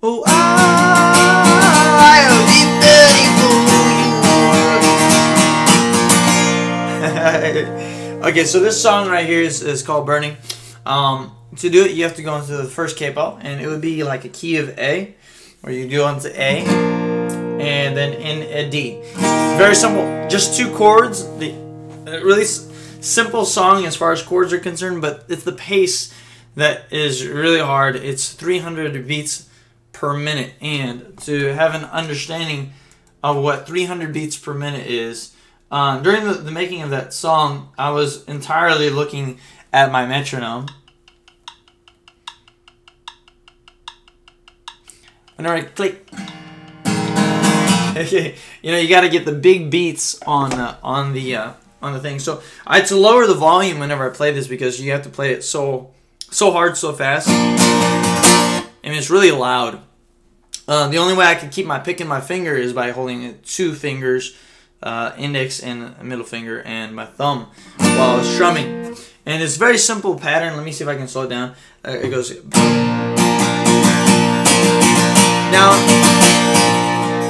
Oh, I'll be burning for you. okay, so this song right here is, is called Burning. Um, to do it, you have to go into the first capo, and it would be like a key of A, where you go into A, and then in a D. Very simple, just two chords. The really simple song as far as chords are concerned, but it's the pace that is really hard. It's 300 beats per minute, and to have an understanding of what 300 beats per minute is. Um, during the, the making of that song, I was entirely looking at my metronome. Whenever I click, okay, you know you got to get the big beats on uh, on the uh, on the thing. So I had to lower the volume whenever I play this because you have to play it so so hard, so fast, and it's really loud. Uh, the only way I could keep my pick in my finger is by holding two fingers, uh, index and middle finger, and my thumb while strumming. And it's a very simple pattern. Let me see if I can slow it down. Uh, it goes down,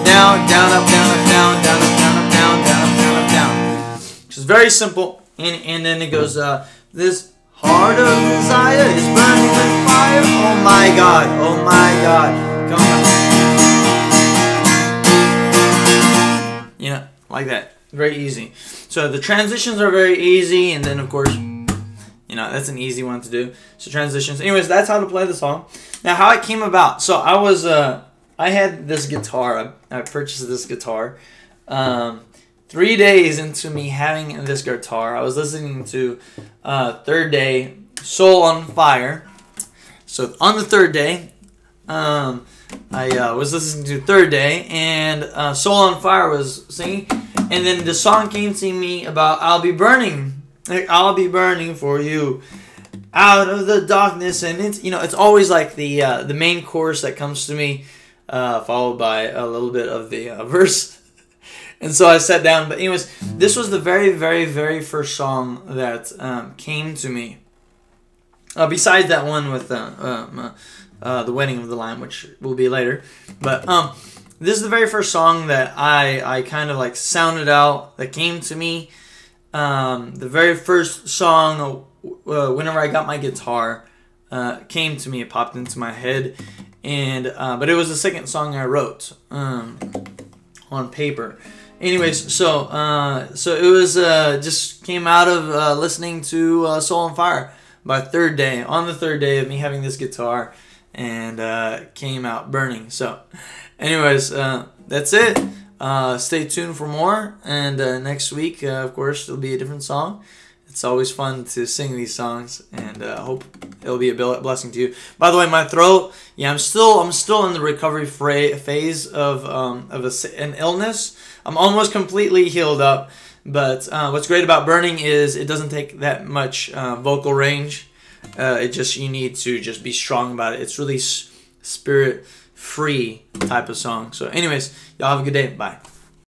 down, down, up, down, up, down, down, up, down, up, down, down, up, down, up, down. It's very simple. And and then it goes uh, this heart of desire is burning with fire. Oh my God! Oh my God! Come on. You know, like that. Very easy. So the transitions are very easy, and then of course, you know, that's an easy one to do. So transitions. Anyways, that's how to play the song. Now, how it came about. So I was, uh, I had this guitar. I, I purchased this guitar. Um, three days into me having this guitar, I was listening to uh, Third Day, Soul on Fire. So on the third day, um, I uh, was listening to Third Day, and uh, Soul on Fire was singing, and then the song came to me about I'll be burning, like, I'll be burning for you, out of the darkness, and it's you know it's always like the uh, the main chorus that comes to me, uh, followed by a little bit of the uh, verse, and so I sat down. But anyways, this was the very very very first song that um, came to me. Uh, besides that one with um, uh, the wedding of the lamb, which will be later, but um, this is the very first song that I I kind of like sounded out that came to me. Um, the very first song, uh, whenever I got my guitar, uh, came to me. It popped into my head, and uh, but it was the second song I wrote um, on paper. Anyways, so uh, so it was uh, just came out of uh, listening to uh, Soul on Fire by third day on the third day of me having this guitar and uh, came out burning. So, anyways, uh, that's it. Uh, stay tuned for more, and uh, next week, uh, of course, it'll be a different song. It's always fun to sing these songs, and uh, hope it'll be a blessing to you. By the way, my throat, yeah, I'm still I'm still in the recovery phase of um, of a, an illness. I'm almost completely healed up, but uh, what's great about burning is it doesn't take that much vocal range. Uh, it just you need to just be strong about it. It's really spirit free type of song. So, anyways, y'all have a good day. Bye.